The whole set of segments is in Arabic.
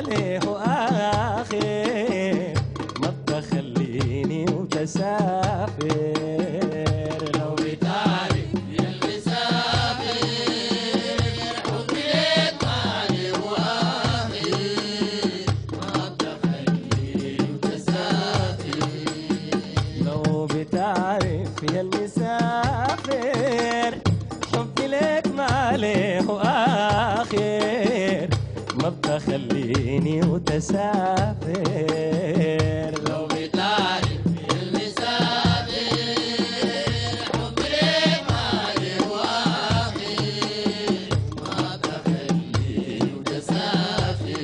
عليه آخر. ما تخليني وتسافر لو بتعرف يلي سافر حكيت علي وآخر. ما تخليني وتسافر لو بتعرف يلي سافر. ما بتخليني وتسافر لو بتعرف المسافر ما ما وتسافر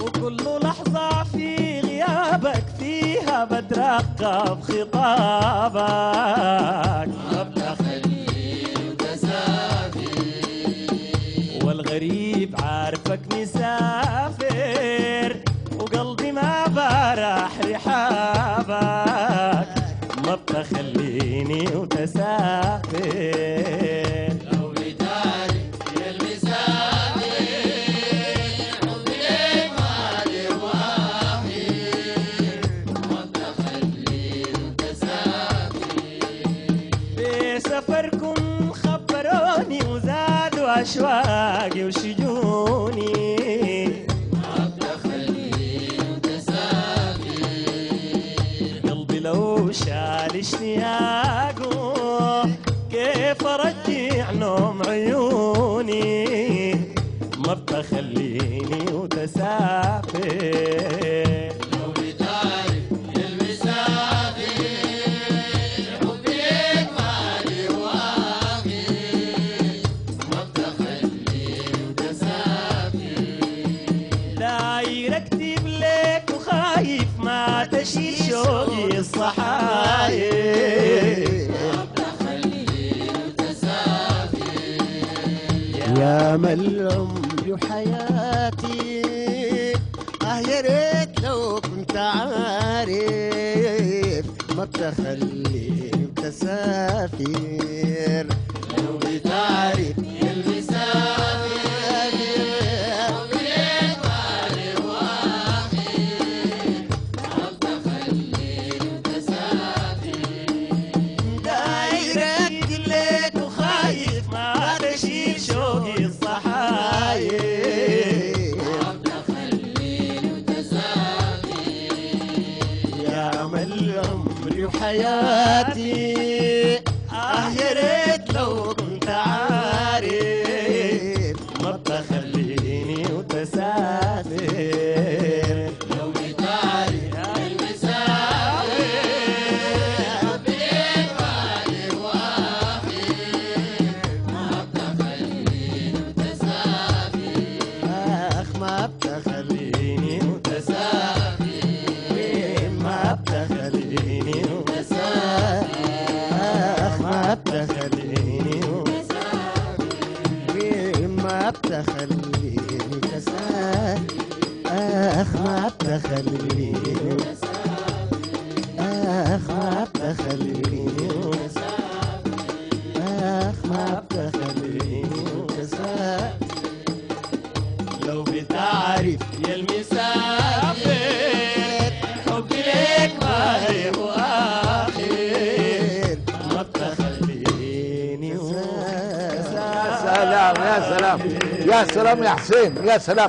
وكل لحظة في غيابك فيها بترقب خطابك أشواقي وشجوني تشيل شوقي وتسافر يا مل عمري وحياتي آه يا ريت لو كنت عارف ما بتخلي تسافر لو بتعرف مل عمري وحياتي آه يا ريت لو كنت عارف. اخ ما بتخليني اخ ما بتخليني اخ ما بتخليني تسافر لو بتعرف يا المسافر حبي لك ما له آخر ما بتخليني وتسافر سلام يا سلام يا سلام يا حسين يا سلام.